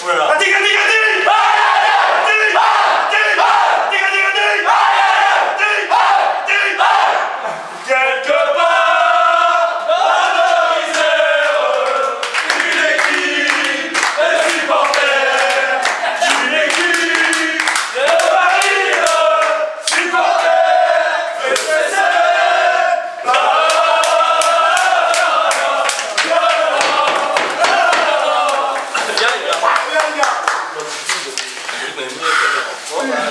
不是啊，停开停开 Boa.